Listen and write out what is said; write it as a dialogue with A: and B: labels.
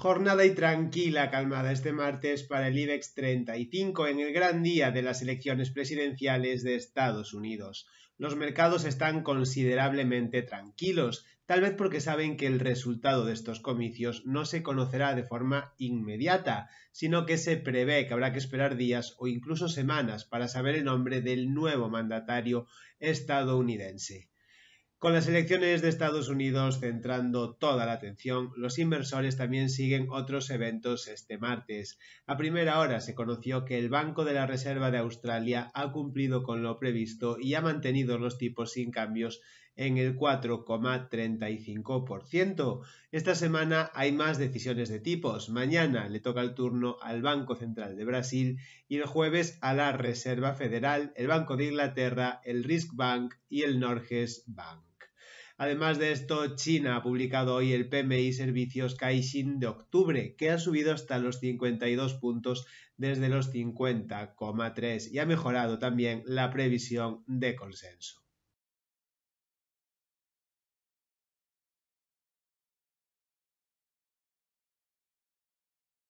A: Jornada y tranquila calmada este martes para el IBEX 35 en el gran día de las elecciones presidenciales de Estados Unidos. Los mercados están considerablemente tranquilos, tal vez porque saben que el resultado de estos comicios no se conocerá de forma inmediata, sino que se prevé que habrá que esperar días o incluso semanas para saber el nombre del nuevo mandatario estadounidense. Con las elecciones de Estados Unidos centrando toda la atención, los inversores también siguen otros eventos este martes. A primera hora se conoció que el Banco de la Reserva de Australia ha cumplido con lo previsto y ha mantenido los tipos sin cambios en el 4,35%. Esta semana hay más decisiones de tipos. Mañana le toca el turno al Banco Central de Brasil y el jueves a la Reserva Federal, el Banco de Inglaterra, el Risk Bank y el Norges Bank. Además de esto, China ha publicado hoy el PMI Servicios Caixin de octubre, que ha subido hasta los 52 puntos desde los 50,3 y ha mejorado también la previsión de consenso.